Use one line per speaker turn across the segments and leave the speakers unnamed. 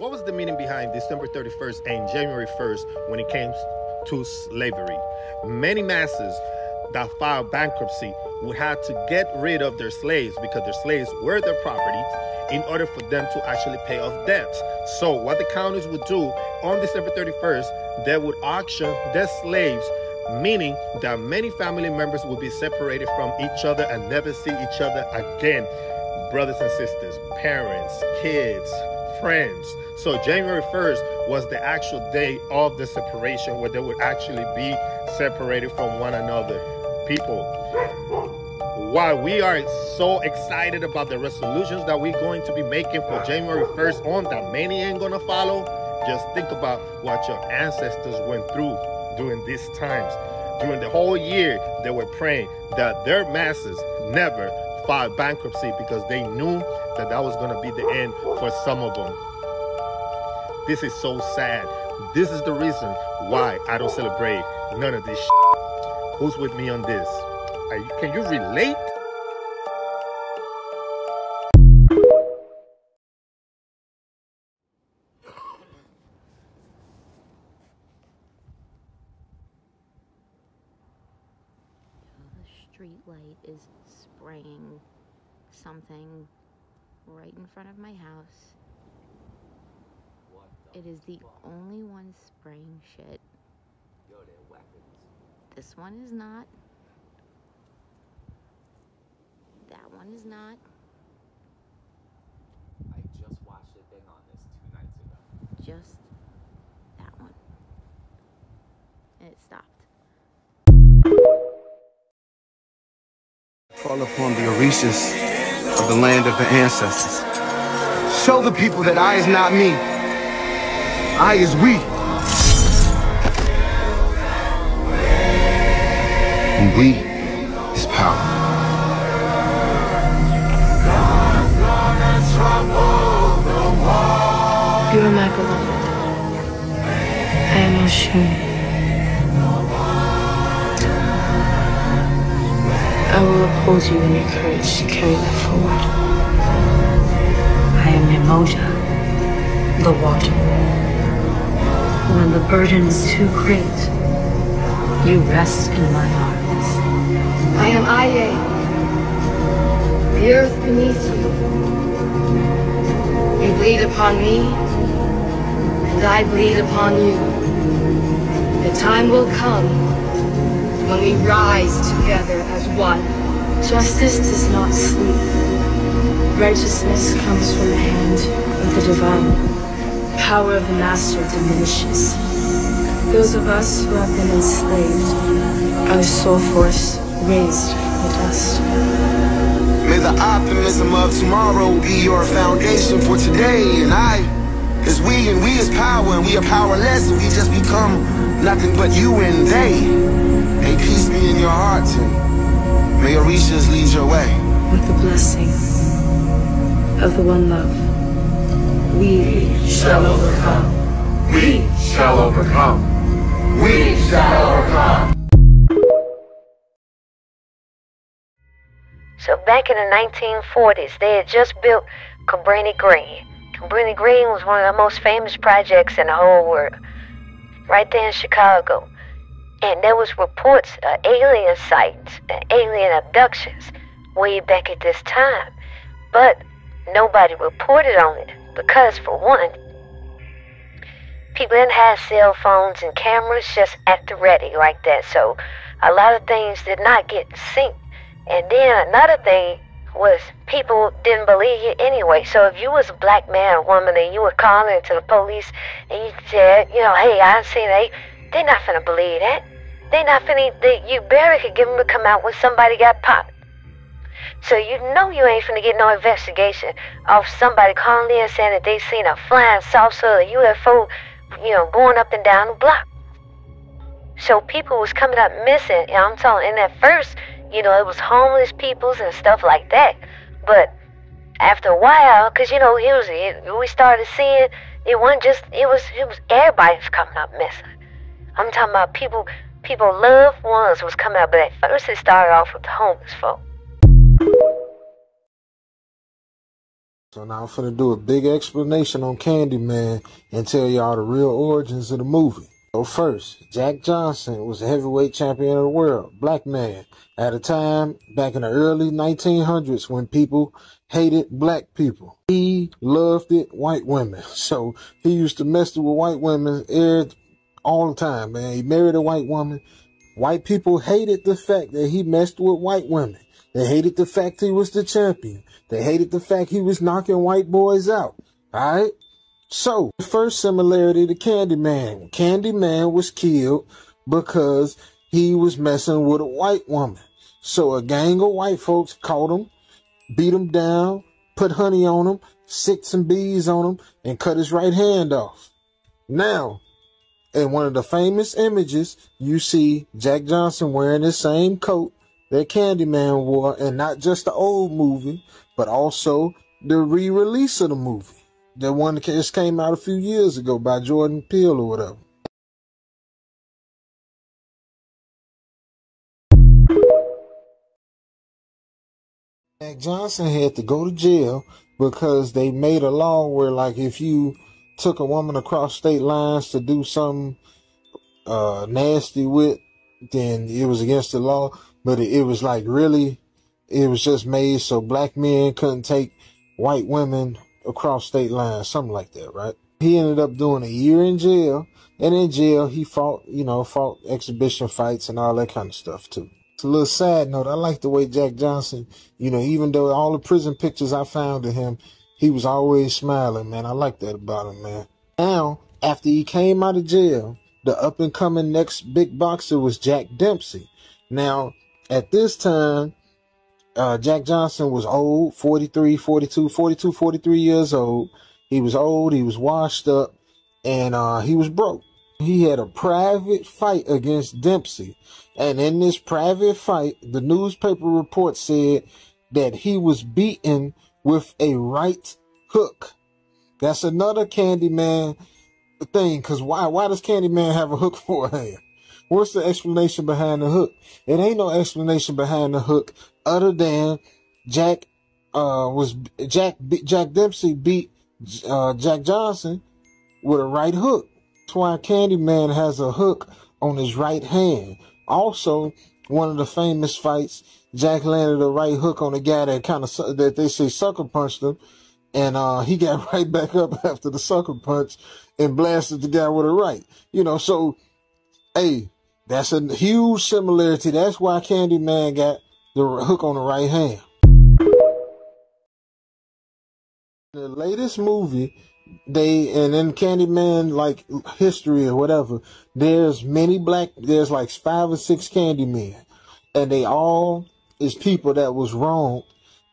What was the meaning behind December 31st and January 1st when it came to slavery? Many masses that filed bankruptcy would have to get rid of their slaves because their slaves were their property in order for them to actually pay off debts. So, what the counties would do on December 31st, they would auction their slaves, meaning that many family members would be separated from each other and never see each other again. Brothers and sisters, parents, kids, friends. So, January 1st was the actual day of the separation where they would actually be separated from one another. People, while we are so excited about the resolutions that we're going to be making for January 1st on that many ain't gonna follow, just think about what your ancestors went through during these times. During the whole year, they were praying that their masses never filed bankruptcy because they knew that that was gonna be the end for some of them. This is so sad. This is the reason why I don't celebrate none of this. Shit. Who's with me on this? You, can you relate?
Something right in front of my house. It is the only one spraying shit.
Yo, weapons.
This one is not. That one is not.
I just watched a thing on this two nights ago.
Just that one. And it stopped.
Call upon the Orishas of the land of the ancestors. Show the people that I is not me. I is we. And we is power.
You are my beloved. I am Oshun. I will uphold you in your courage to carry that forward. I am Yemoja, the water. When the burden is too great, you rest in my arms.
I am Aye, the earth beneath you. You bleed upon me, and I bleed upon you. The time will come when we rise together as one.
Justice does not sleep. Righteousness comes from the hand of the divine. Power of the master diminishes. Those of us who have been enslaved, our soul force raised from the dust.
May the optimism of tomorrow be your foundation for today. And I is we, and we is power, and we are powerless, and we just become nothing but you and they. May in your hearts, and may your Orishas lead your way.
With the blessing of the one love, we shall overcome.
We shall overcome.
We shall overcome.
So back in the 1940s, they had just built Cabrini Green. Cabrini Green was one of the most famous projects in the whole world, right there in Chicago. And there was reports of alien sights and uh, alien abductions way back at this time. But nobody reported on it because, for one, people didn't have cell phones and cameras just at the ready like that. So a lot of things did not get synced. And then another thing was people didn't believe you anyway. So if you was a black man or woman and you were calling to the police and you said, you know, hey, I seen a, they're not gonna believe that. They not finna, they, you barely could get them to come out when somebody got popped. So you know you ain't finna get no investigation of somebody calling in saying that they seen a flying saucer or a UFO, you know, going up and down the block. So people was coming up missing, and I'm telling, and at first, you know, it was homeless peoples and stuff like that. But after a while, cause you know, it was it, we started seeing it wasn't just it was it was everybody was coming up missing. I'm talking about people people loved ones was coming out, but at first it started off with the homeless folk.
So now I'm finna do a big explanation on Candyman and tell y'all the real origins of the movie. So first, Jack Johnson was a heavyweight champion of the world, black man, at a time back in the early 1900s when people hated black people. He loved it white women. So he used to mess with white women all the time, man. He married a white woman. White people hated the fact that he messed with white women. They hated the fact he was the champion. They hated the fact he was knocking white boys out. All right. So, the first similarity to Candyman. Candyman was killed because he was messing with a white woman. So a gang of white folks caught him, beat him down, put honey on him, sicked some bees on him, and cut his right hand off. Now, in one of the famous images, you see Jack Johnson wearing the same coat that Candyman wore, and not just the old movie, but also the re-release of the movie. The one that just came out a few years ago by Jordan Peele or whatever. Jack Johnson had to go to jail because they made a law where, like, if you took a woman across state lines to do something uh, nasty with, then it was against the law. But it, it was like really, it was just made so black men couldn't take white women across state lines, something like that, right? He ended up doing a year in jail, and in jail he fought, you know, fought exhibition fights and all that kind of stuff too. It's a little sad note. I like the way Jack Johnson, you know, even though all the prison pictures I found of him, he was always smiling, man. I like that about him, man. Now, after he came out of jail, the up and coming next big boxer was Jack Dempsey. Now, at this time, uh, Jack Johnson was old, 43, 42, 42, 43 years old. He was old, he was washed up, and uh, he was broke. He had a private fight against Dempsey. And in this private fight, the newspaper report said that he was beaten with a right hook. That's another Candyman thing, because why, why does Candyman have a hook for a hand? What's the explanation behind the hook? It ain't no explanation behind the hook other than Jack uh, was Jack Jack Dempsey beat uh, Jack Johnson with a right hook. That's why Candyman has a hook on his right hand. Also, one of the famous fights, Jack landed a right hook on a guy that kind of that they say sucker punched him, and uh, he got right back up after the sucker punch and blasted the guy with a right. You know, so hey, that's a huge similarity. That's why Candyman got the hook on the right hand. The latest movie, they and in Candyman like history or whatever, there's many black there's like five or six Candymen. And they all is people that was wronged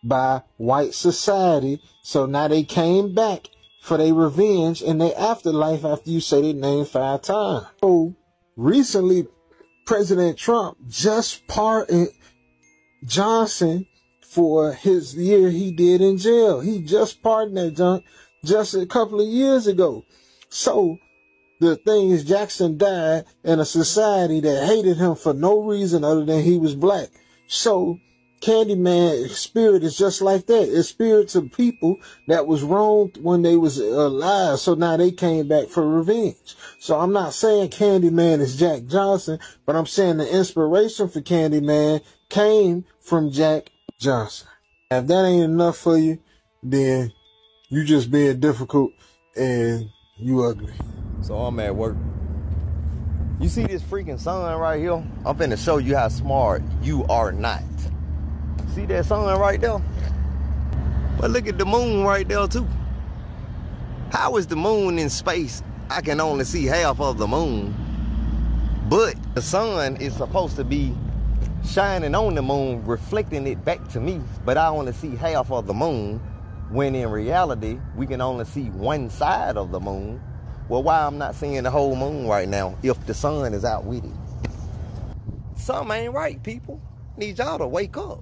by white society. So now they came back for their revenge in their afterlife after you say their name five times. So recently President Trump just pardoned Johnson for his year he did in jail. He just pardoned that junk just a couple of years ago. So the thing is Jackson died in a society that hated him for no reason other than he was black. So Candyman spirit is just like that. It's spirits of people that was wronged when they was uh, alive. So now they came back for revenge. So I'm not saying Candyman is Jack Johnson, but I'm saying the inspiration for Candyman came from Jack Johnson. If that ain't enough for you, then you just being difficult and you ugly.
So I'm at work. You see this freaking sun right here? I'm finna show you how smart you are not. See that sun right there? But look at the moon right there too. How is the moon in space? I can only see half of the moon. But the sun is supposed to be shining on the moon, reflecting it back to me, but I only see half of the moon, when in reality, we can only see one side of the moon. Well, why I'm not seeing the whole moon right now if the sun is out with it? Something ain't right, people. Need y'all to wake up.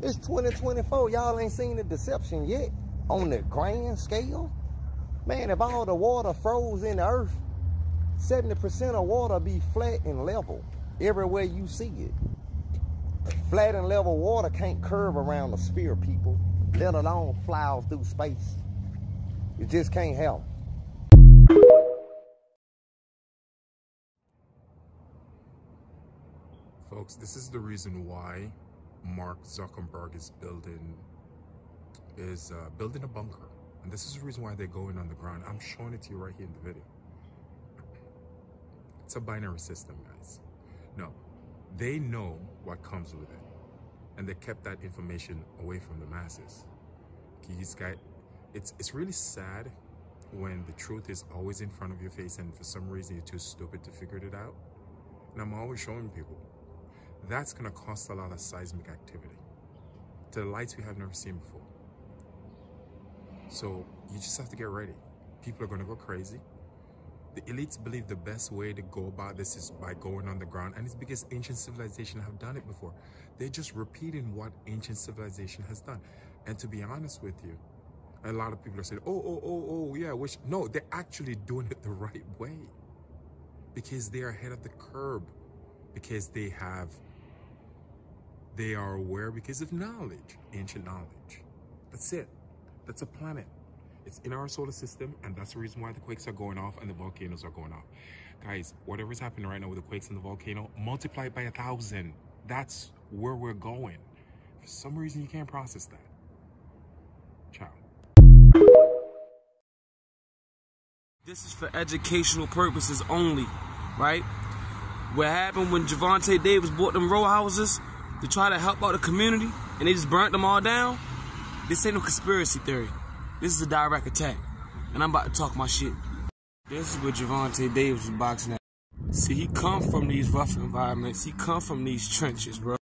It's 2024. Y'all ain't seen the deception yet on the grand scale. Man, if all the water froze in the earth, 70% of water be flat and level everywhere you see it. Flat and level water can't curve around the sphere, people. let alone fly through space. You just can't help.
Folks, this is the reason why Mark Zuckerberg is building is uh, building a bunker. And this is the reason why they're going on the ground. I'm showing it to you right here in the video. It's a binary system, guys. No, they know what comes with it. And they kept that information away from the masses. These guys, it's, it's really sad when the truth is always in front of your face and for some reason you're too stupid to figure it out. And I'm always showing people that's going to cause a lot of seismic activity to the lights we have never seen before. So you just have to get ready. People are going to go crazy. The elites believe the best way to go about this is by going on the ground, and it's because ancient civilization have done it before. They're just repeating what ancient civilization has done. And to be honest with you, a lot of people are saying, oh, oh, oh, oh, yeah, which, no, they're actually doing it the right way because they are ahead of the curb, because they have, they are aware because of knowledge, ancient knowledge. That's it. That's a planet. It's in our solar system, and that's the reason why the quakes are going off and the volcanoes are going off. Guys, whatever's happening right now with the quakes and the volcano, multiply it by a thousand. That's where we're going. For some reason, you can't process that. Ciao.
This is for educational purposes only, right? What happened when Gervonta Davis bought them row houses to try to help out the community and they just burnt them all down? This ain't no conspiracy theory. This is a direct attack. And I'm about to talk my shit. This is where Gervonta Davis was boxing at. See, he come from these rough environments. He come from these trenches, bro.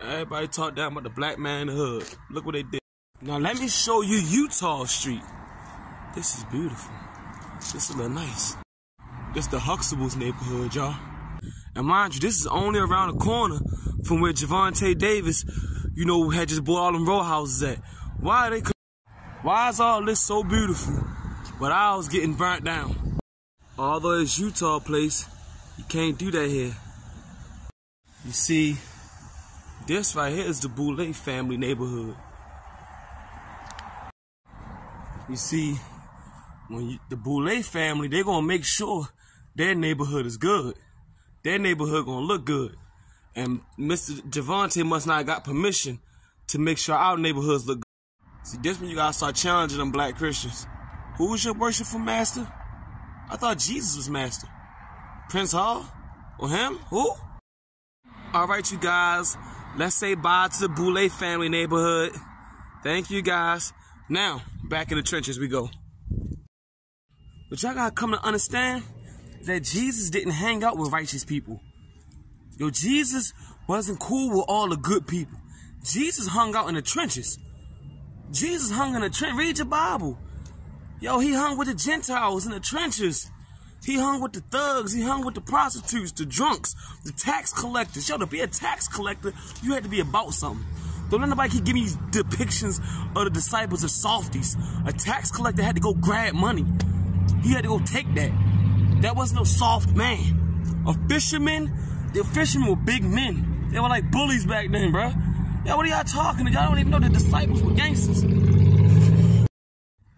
Everybody talk down about the black man in the hood. Look what they did. Now let me show you Utah Street. This is beautiful. This is a nice. This the Huxtables neighborhood, y'all. And mind you, this is only around the corner from where Gervonta Davis, you know, had just bought all them row houses at. Why are they? Why is all this so beautiful, but I was getting burnt down? Although it's Utah place, you can't do that here. You see, this right here is the Boulé family neighborhood. You see, when you, the Boulé family, they're gonna make sure their neighborhood is good. Their neighborhood gonna look good. And Mr. Gervonta must not got permission to make sure our neighborhoods look good. See, this when you gotta start challenging them black Christians. Who was your worshipful master? I thought Jesus was master. Prince Hall? Or him? Who? Alright, you guys. Let's say bye to the Boulé family neighborhood. Thank you guys. Now, back in the trenches we go. But y'all gotta come to understand that Jesus didn't hang out with righteous people. Yo, Jesus wasn't cool with all the good people. Jesus hung out in the trenches. Jesus hung in the trench. Read your Bible. Yo, he hung with the Gentiles in the trenches. He hung with the thugs. He hung with the prostitutes, the drunks, the tax collectors. Yo, to be a tax collector, you had to be about something. Don't nobody keep giving me depictions of the disciples of softies. A tax collector had to go grab money. He had to go take that. That was no soft man. A fisherman, the fishermen were big men. They were like bullies back then, bro. Yo, what are y'all talking? Y'all don't even know the disciples were gangsters.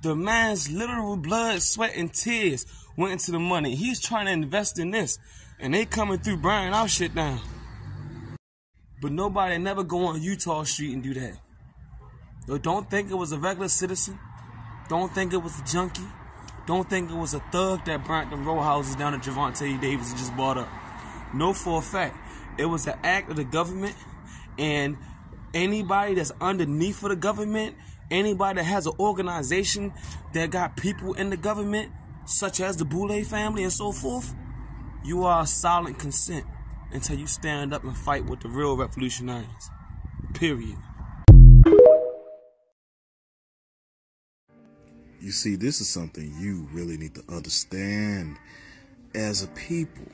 The man's literal blood, sweat, and tears went into the money. He's trying to invest in this, and they coming through burning our shit down. But nobody never go on Utah Street and do that. Don't think it was a regular citizen. Don't think it was a junkie. Don't think it was a thug that burnt the row houses down at Gervonta Davis just bought up. No, for a fact, it was an act of the government, and anybody that's underneath of the government, anybody that has an organization that got people in the government, such as the Boulé family and so forth, you are silent consent until you stand up and fight with the real revolutionaries. Period.
You see, this is something you really need to understand as a people.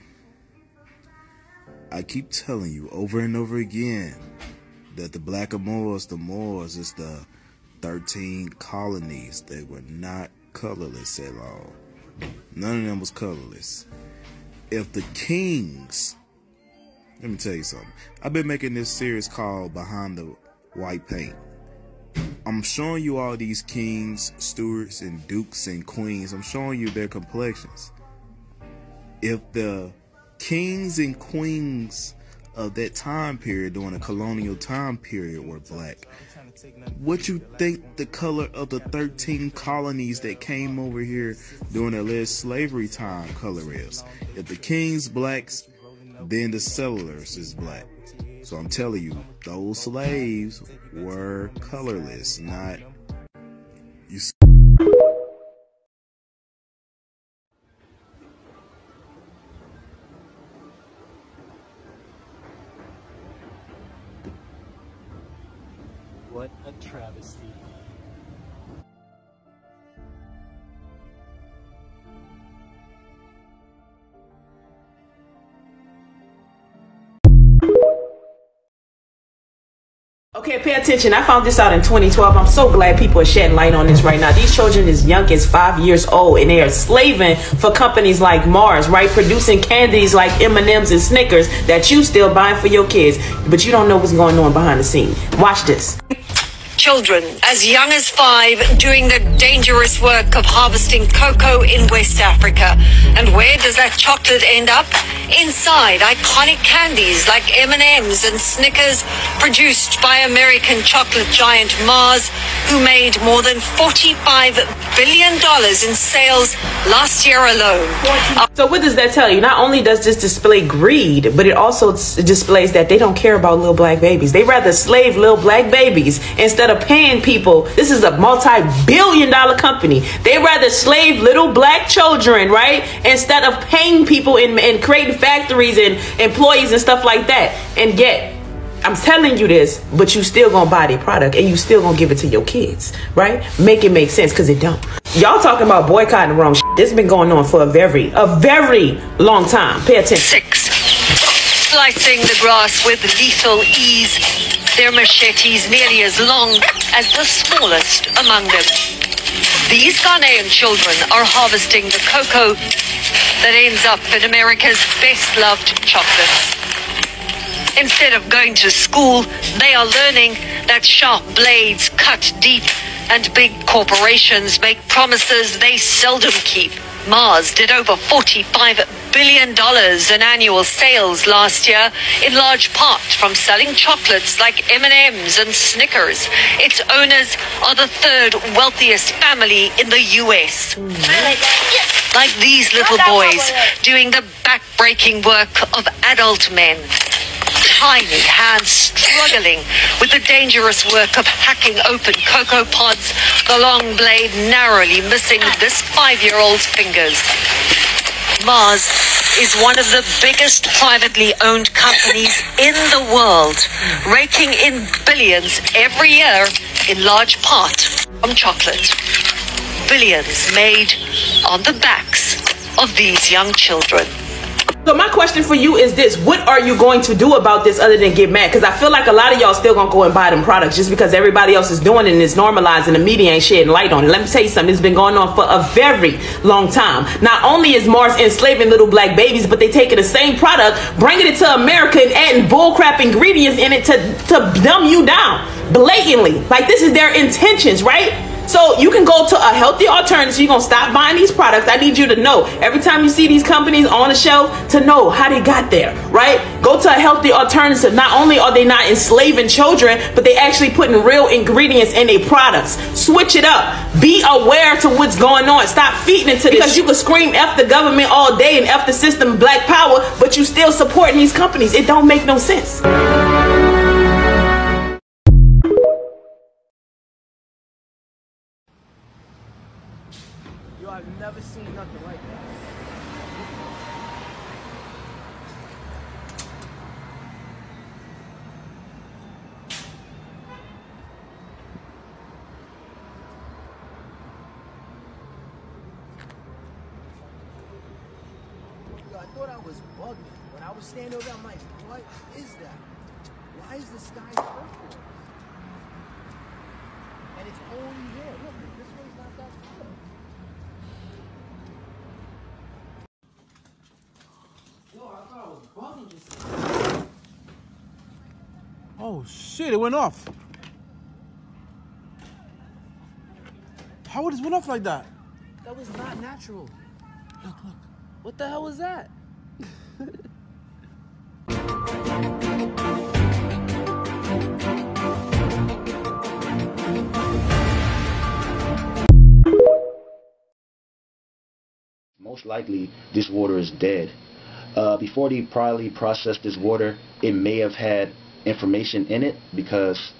I keep telling you over and over again that the Black Moors, the Moors, is the 13 colonies. They were not colorless at all. None of them was colorless. if the kings, let me tell you something. I've been making this series called Behind the White Paint. I'm showing you all these kings, stewards, and dukes and queens. I'm showing you their complexions. If the kings and queens of that time period during the colonial time period were black, what you think the color of the 13 colonies that came over here during the last slavery time color is? If the kings blacks, then the settlers is black. So I'm telling you, those slaves were colorless, not you. see.
What a travesty.
Okay, pay attention. I found this out in 2012. I'm so glad people are shedding light on this right now. These children as young as five years old, and they are slaving for companies like Mars, right? Producing candies like M&Ms and Snickers that you still buying for your kids, but you don't know what's going on behind the scene. Watch this.
Children as young as five doing the dangerous work of harvesting cocoa in West Africa. And where does that chocolate end up? Inside iconic candies like M&Ms and Snickers produced by American chocolate giant Mars, who made more than $45 billion in sales last year alone.
So what does that tell you? Not only does this display greed, but it also displays that they don't care about little black babies. They rather slave little black babies instead of paying people. This is a multi-billion dollar company. They rather slave little black children, right? Instead of paying people and, and creating factories and employees and stuff like that. And get I'm telling you this, but you still gonna buy their product and you still gonna give it to your kids, right? Make it make sense, cause it don't. Y'all talking about boycotting wrong shit. This been going on for a very, a very long time. Pay attention.
Six. Slicing the grass with lethal ease, their machetes nearly as long as the smallest among them. These Ghanaian children are harvesting the cocoa that ends up in America's best loved chocolates. Instead of going to school, they are learning that sharp blades cut deep and big corporations make promises they seldom keep. Mars did over $45 billion in annual sales last year, in large part from selling chocolates like M&Ms and Snickers. Its owners are the third wealthiest family in the US. Like these little boys doing the back-breaking work of adult men tiny hands struggling with the dangerous work of hacking open cocoa pods, the long blade narrowly missing this five-year-old's fingers. Mars is one of the biggest privately owned companies in the world, raking in billions every year in large part from chocolate. Billions made on the backs of these young children.
So my question for you is this: What are you going to do about this other than get mad? Because I feel like a lot of y'all still gonna go and buy them products just because everybody else is doing it and it's normalized and the media ain't shedding light on it. Let me tell you something: It's been going on for a very long time. Not only is Mars enslaving little black babies, but they taking the same product, bringing it to America and adding bullcrap ingredients in it to to dumb you down blatantly. Like this is their intentions, right? So you can go to a healthy alternative. You're gonna stop buying these products. I need you to know every time you see these companies on the shelf to know how they got there, right? Go to a healthy alternative. Not only are they not enslaving children, but they actually putting real ingredients in their products. Switch it up. Be aware to what's going on. Stop feeding into this. Because you can scream F the government all day and F the system black power, but you still supporting these companies. It don't make no sense.
Was standing over there, I'm like, what is that? Why is the sky purple? And it's only there. Look, this one's not that color. bugging just
Oh shit, it went off. How would it went off like that?
That was not natural. Look, look. What the hell was that?
Most likely, this water is dead. Uh, before they probably processed this water, it may have had information in it because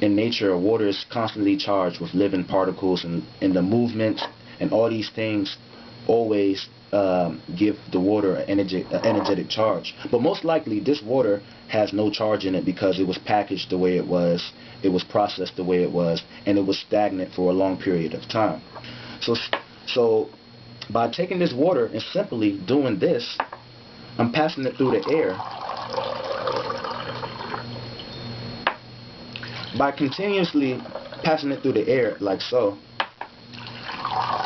in nature, water is constantly charged with living particles and, and the movement and all these things always um, give the water an an energetic charge. But most likely, this water has no charge in it because it was packaged the way it was, it was processed the way it was, and it was stagnant for a long period of time. So, so by taking this water and simply doing this, I'm passing it through the air. By continuously passing it through the air like so,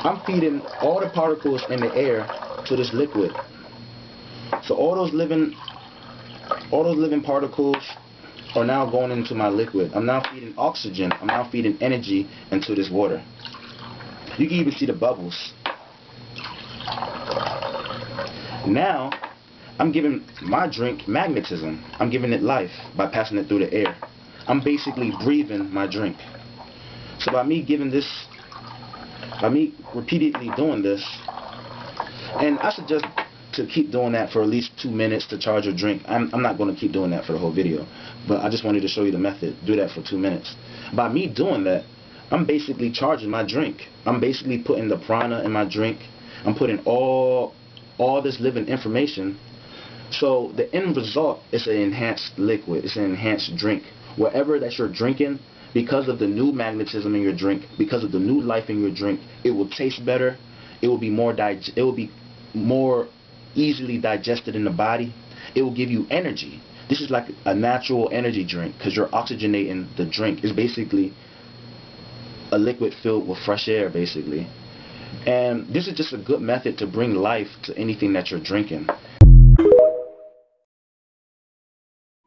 I'm feeding all the particles in the air to this liquid. So all those living all those living particles are now going into my liquid. I'm now feeding oxygen. I'm now feeding energy into this water. You can even see the bubbles. Now, I'm giving my drink magnetism. I'm giving it life by passing it through the air. I'm basically breathing my drink. So by me giving this, by me repeatedly doing this, and I suggest to keep doing that for at least two minutes to charge your drink. I'm, I'm not going to keep doing that for the whole video, but I just wanted to show you the method. Do that for two minutes. By me doing that, I'm basically charging my drink. I'm basically putting the prana in my drink. I'm putting all all this living information. So the end result is an enhanced liquid. It's an enhanced drink. Whatever that you're drinking, because of the new magnetism in your drink, because of the new life in your drink, it will taste better. It will be more dig- It will be more easily digested in the body. It will give you energy. This is like a natural energy drink because you're oxygenating the drink. It's basically a liquid filled with fresh air, basically. And this is just a good method to bring life to anything that you're drinking.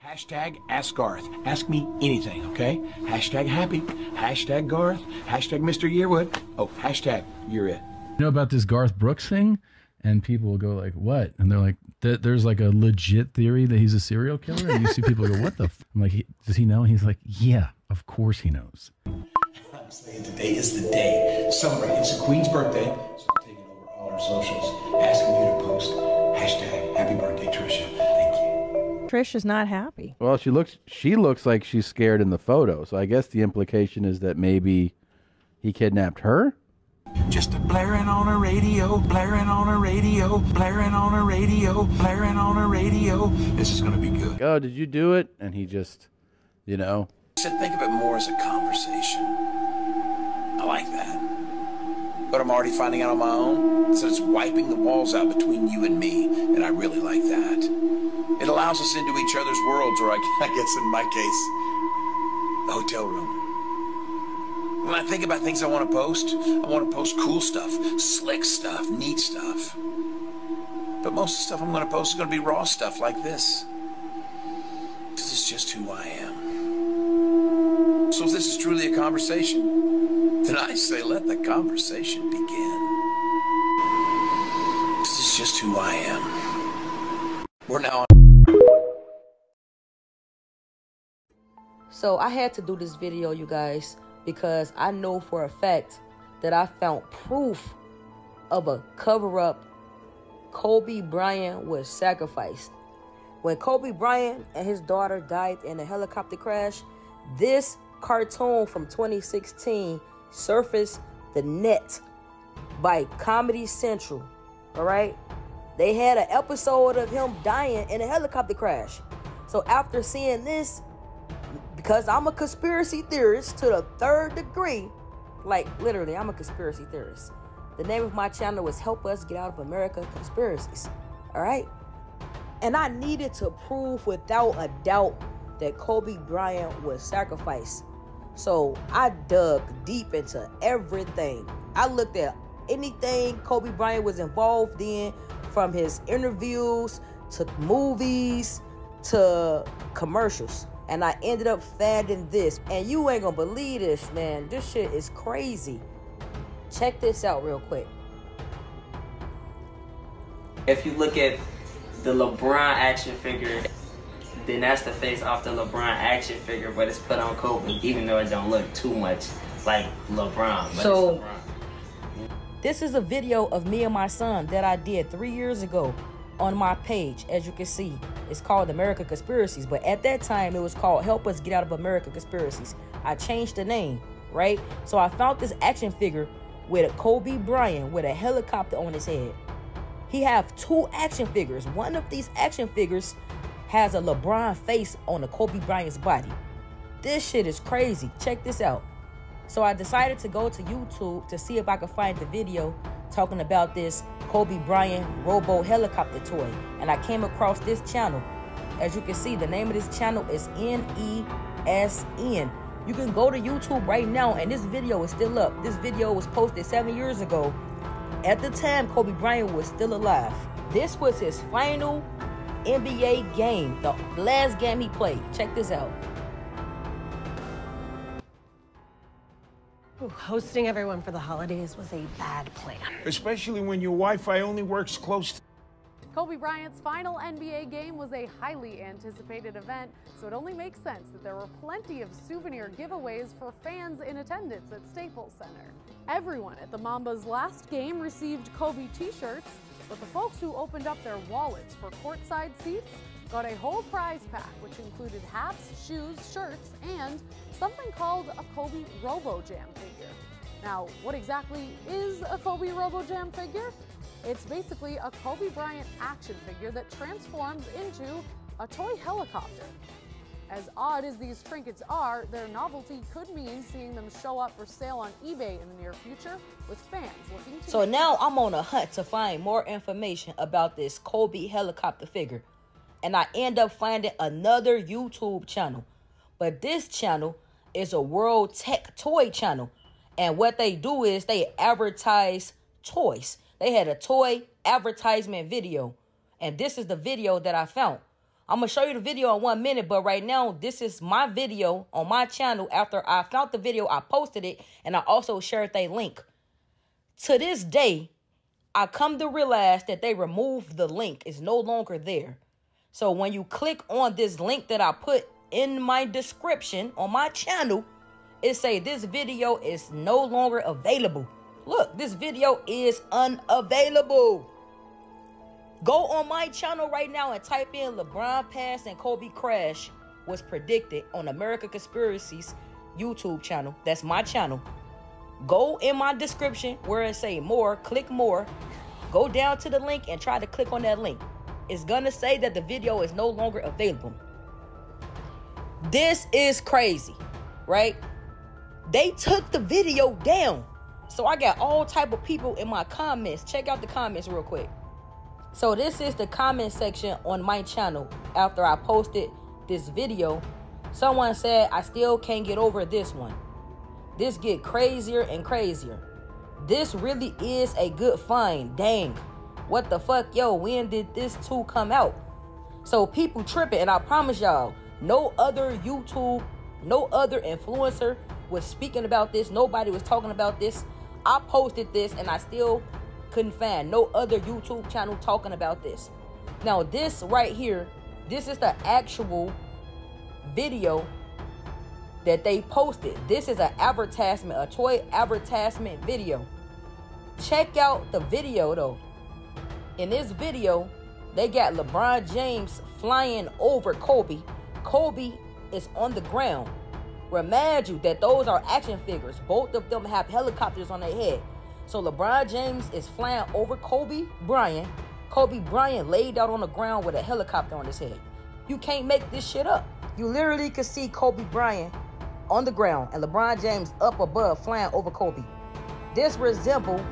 Hashtag Ask Garth. Ask me anything, okay? Hashtag happy. Hashtag Garth. Hashtag Mr. Yearwood. Oh, hashtag you're it.
You know about this Garth Brooks thing? And people will go like, "What?" And they're like, "Th- "There's like a legit theory that he's a serial killer." And you see people go, "What the?" F-? I'm like, he, "Does he know?" And he's like, "Yeah, of course he knows."
I'm saying today is the day. Celebrate. It's the Queen's birthday, so I'm taking over all our socials, asking you to post hashtag Happy Birthday, Trisha. Thank you.
Trish is not happy.
Well, she looks she looks like she's scared in the photo. So I guess the implication is that maybe he kidnapped her.
Just a blaring on a radio, blaring on a radio, blaring on a radio, blaring on a radio. This is gonna be good.
Oh, did you do it? And he just, you know,
I said think of it more as a conversation. I like that. But I'm already finding out on my own. So it's wiping the walls out between you and me, and I really like that. It allows us into each other's worlds, or I, I guess in my case, the hotel room. When I think about things I want to post, I want to post cool stuff, slick stuff, neat stuff. But most of the stuff I'm going to post is going to be raw stuff like this. Because it's just who I am. So if this is truly a conversation, then I say let the conversation begin. This is just who I am. We're now on.
So I had to do this video, you guys, because I know for a fact that I found proof of a cover up. Kobe Bryant was sacrificed. When Kobe Bryant and his daughter died in a helicopter crash, this cartoon from 2016 surfaced the net by Comedy Central. All right? They had an episode of him dying in a helicopter crash. So after seeing this, because I'm a conspiracy theorist to the third degree, like literally, I'm a conspiracy theorist. The name of my channel was Help Us Get Out of America Conspiracies. All right? And I needed to prove without a doubt that Kobe Bryant was sacrificed. So I dug deep into everything. I looked at anything Kobe Bryant was involved in, from his interviews to movies to commercials. And I ended up finding this. And you ain't gonna believe this, man. This shit is crazy. Check this out real quick.
If you look at the LeBron action figure, then that's the face off the LeBron action figure, but it's put on Kobe, even though it don't look too much like LeBron.
So-
LeBron.
This is a video of me and my son that I did three years ago on my page. As you can see, it's called America Conspiracies, but at that time it was called Help Us Get Out of America Conspiracies. I changed the name, right? So I found this action figure with a Kobe Bryant with a helicopter on his head. He have two action figures. One of these action figures has a LeBron face on a Kobe Bryant's body. This shit is crazy. Check this out. So I decided to go to YouTube to see if I could find the video talking about this Kobe Bryant Robo helicopter toy. And I came across this channel. As you can see, the name of this channel is NESN. You can go to YouTube right now and this video is still up. This video was posted seven years ago. At the time, Kobe Bryant was still alive. This was his final NBA game, the last game he played. Check this out.
Ooh, hosting everyone for the holidays was a bad plan.
Especially when your Wi-Fi only works close to
Kobe Bryant's final NBA game was a highly anticipated event, so it only makes sense that there were plenty of souvenir giveaways for fans in attendance at Staples Center. Everyone at the Mamba's last game received Kobe t-shirts, but the folks who opened up their wallets for courtside seats got a whole prize pack, which included hats, shoes, shirts, and something called a Kobe Robo Jam figure. Now, what exactly is a Kobe Robo Jam figure? It's basically a Kobe Bryant action figure that transforms into a toy helicopter. As odd as these trinkets are, their novelty could mean seeing them show up for sale on eBay in the near future, with fans looking to.
So now I'm on a hunt to find more information about this Kobe helicopter figure. And I end up finding another YouTube channel. But this channel is a World Tech Toy channel. And what they do is they advertise toys. They had a toy advertisement video. And this is the video that I found. I'm to show you the video in one minute, but right now, this is my video on my channel. After I found the video, I posted it, and I also shared a link. To this day, I come to realize that they removed the link. It's no longer there. So when you click on this link that I put in my description on my channel, it say this video is no longer available. Look, this video is unavailable. Go on my channel right now and type in LeBron pass and Kobe crash was predicted on America Conspiracies YouTube channel. That's my channel. Go in my description where it say more, click more. Go down to the link and try to click on that link. It's gonna say that the video is no longer available. This is crazy, right? They took the video down. So I got all type of people in my comments. Check out the comments real quick. So this is the comment section on my channel after I posted this video. Someone said I still can't get over this one. This get crazier and crazier. This really is a good find. Dang. What the fuck, yo? When did this tool come out? So people tripping, and I promise y'all, no other YouTube, no other influencer was speaking about this. Nobody was talking about this. I posted this, and I still couldn't find no other YouTube channel talking about this. Now, this right here, this is the actual video that they posted. This is an advertisement, a toy advertisement video. Check out the video though. In this video, they got LeBron James flying over Kobe. Kobe is on the ground. Remind you that those are action figures. Both of them have helicopters on their head. So LeBron James is flying over Kobe Bryant. Kobe Bryant laid out on the ground with a helicopter on his head. You can't make this shit up. You literally could see Kobe Bryant on the ground and LeBron James up above flying over Kobe. This resemble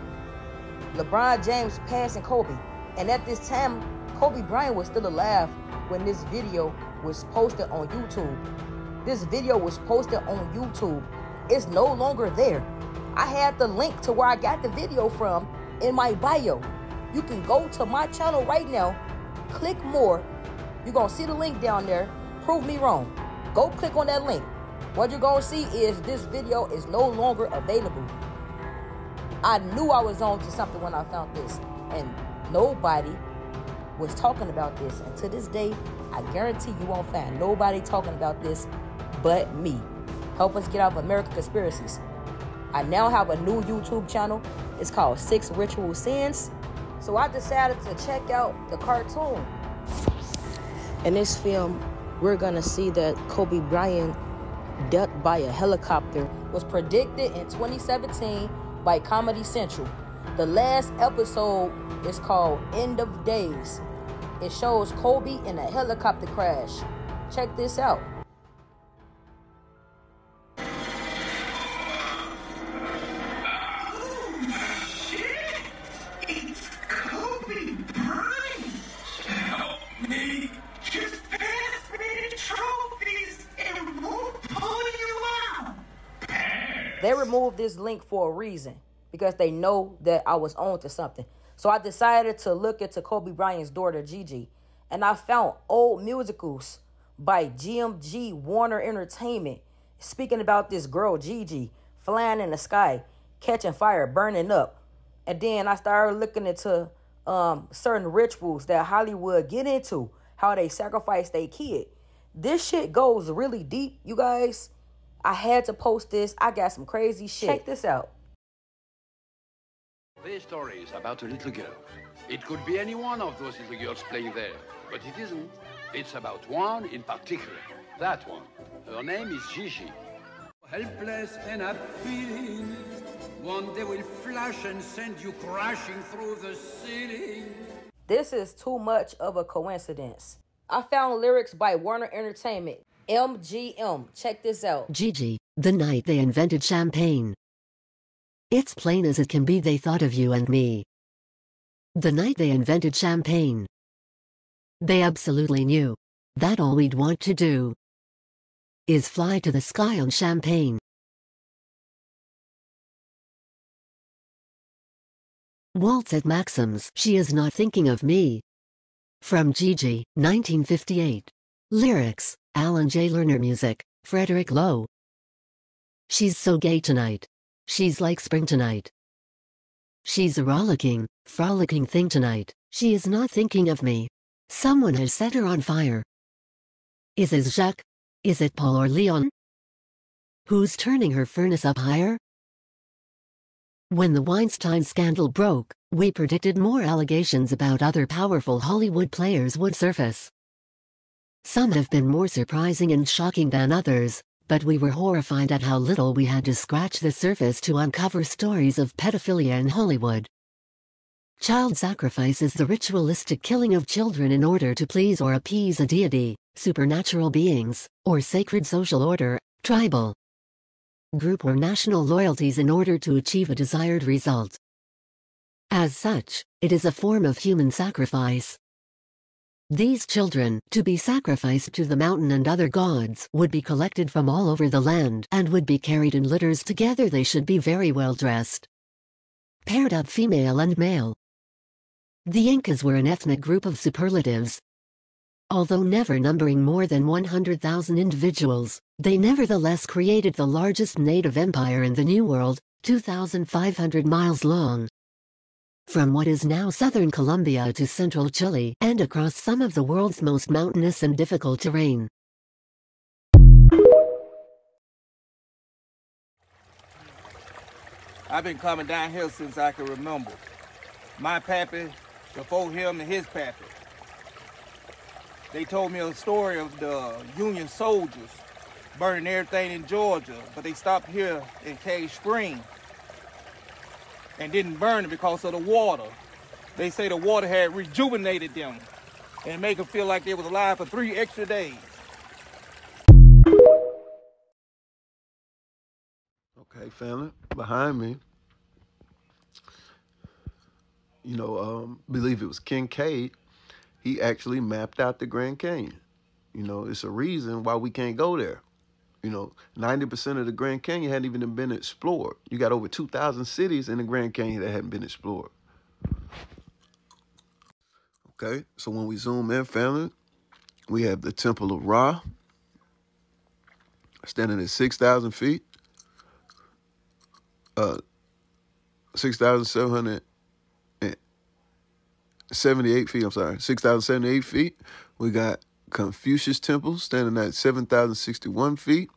LeBron James passing Kobe. And at this time, Kobe Bryant was still alive when this video was posted on YouTube. This video was posted on YouTube. It's no longer there. I had the link to where I got the video from in my bio. You can go to my channel right now click more. You're gonna see the link down there. Prove me wrong. Go click on that link. What you're gonna see is this video is no longer available. I knew I was on to something when I found this, and nobody was talking about this. And to this day, I guarantee you won't find nobody talking about this but me. Help us get out of American conspiracies. I now have a new YouTube channel. It's called Six Ritual Sins. So I decided to check out the cartoon. In this film, we're gonna see that Kobe Bryant death by a helicopter was predicted in 2017 by Comedy Central. The last episode is called End of Days. It shows Kobe in a helicopter crash. Check this out. This link for a reason because they know that I was on to something. So I decided to look into Kobe Bryant's daughter, Gigi, and I found old musicals by GMG Warner Entertainment speaking about this girl, Gigi, flying in the sky, catching fire, burning up. And then I started looking into um, certain rituals that Hollywood get into, how they sacrifice their kid. This shit goes really deep, you guys. I had to post this. I got some crazy shit. Check this out.
This story is about a little girl. It could be any one of those little girls playing there, but it isn't. It's about one in particular. That one. Her name is Gigi.
Helpless and appealing, one day will flash and send you crashing through the ceiling.
This is too much of a coincidence. I found lyrics by Warner Entertainment. MGM. Check this out.
Gigi, the night they invented champagne. It's plain as it can be they thought of you and me. The night they invented champagne. They absolutely knew that all we'd want to do is fly to the sky on champagne. Waltz at Maxim's. She is not thinking of me. From Gigi, 1958. Lyrics, Alan Jay Lerner Music, Frederick Loewe. She's so gay tonight. She's like spring tonight. She's a rollicking, frolicking thing tonight. She is not thinking of me. Someone has set her on fire. Is it Jacques? Is it Paul or Leon? Who's turning her furnace up higher? When the Weinstein scandal broke, we predicted more allegations about other powerful Hollywood players would surface. Some have been more surprising and shocking than others, but we were horrified at how little we had to scratch the surface to uncover stories of pedophilia in Hollywood. Child sacrifice is the ritualistic killing of children in order to please or appease a deity, supernatural beings, or sacred social order, tribal group or national loyalties in order to achieve a desired result. As such, it is a form of human sacrifice. These children, to be sacrificed to the mountain and other gods, would be collected from all over the land and would be carried in litters together they should be very well dressed. Paired up female and male. The Incas were an ethnic group of superlatives. Although never numbering more than 100,000 individuals, they nevertheless created the largest native empire in the New World, 2,500 miles long. From what is now southern Colombia to central Chile and across some of the world's most mountainous and difficult terrain.
I've been coming down here since I can remember. My pappy, before him and his pappy. They told me a story of the Union soldiers burning everything in Georgia, but they stopped here in Cave Spring and didn't burn it because of the water. They say the water had rejuvenated them and make them feel like they was alive for three extra days.
Okay, family, behind me, you know, um, believe it was Kincaid, he actually mapped out the Grand Canyon. You know, it's a reason why we can't go there. You know, 90% of the Grand Canyon hadn't even been explored. You got over 2,000 cities in the Grand Canyon that hadn't been explored. Okay, so when we zoom in, family, we have the Temple of Ra, standing at 6,000 feet. Uh, 6,778 feet, I'm sorry, 6,078 feet. We got Confucius Temple standing at 7,061 feet.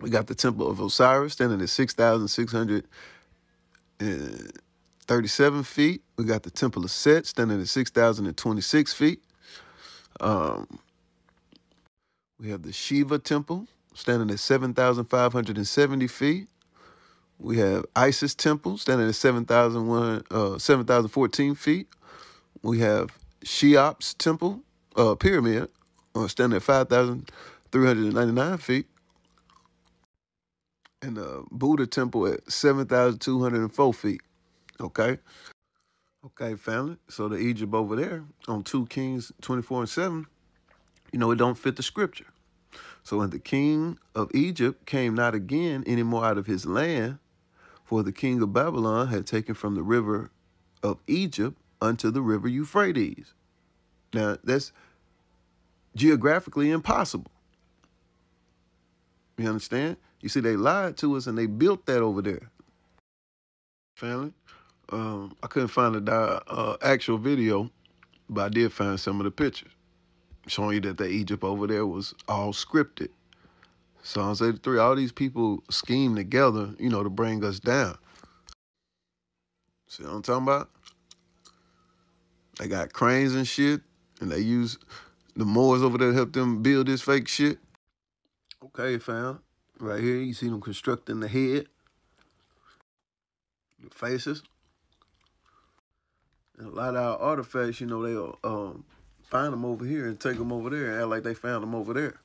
We got the Temple of Osiris standing at 6,637 feet. We got the Temple of Set standing at 6,026 feet. Um, we have the Shiva Temple standing at 7,570 feet. We have Isis Temple standing at 7,001, uh, 7,014 feet. We have Cheops Temple, uh, Pyramid, uh, standing at 5,399 feet. And the Buddha Temple at 7,204 feet. Okay. Okay, family. So the Egypt over there on 2 Kings 24 and 7, you know, it don't fit the scripture. So when the king of Egypt came not again any more out of his land, for the king of Babylon had taken from the river of Egypt unto the river Euphrates. Now, that's geographically impossible. You understand? You see, they lied to us and they built that over there. Family, um, I couldn't find the uh, actual video, but I did find some of the pictures showing you that the Egypt over there was all scripted. Psalms 83, all these people scheme together, you know, to bring us down. See what I'm talking about? They got cranes and shit, and they use the Moors over there to help them build this fake shit. Okay, fam. Right here, you see them constructing the head, the faces. And a lot of our artifacts, you know, they'll um, find them over here and take them over there and act like they found them over there.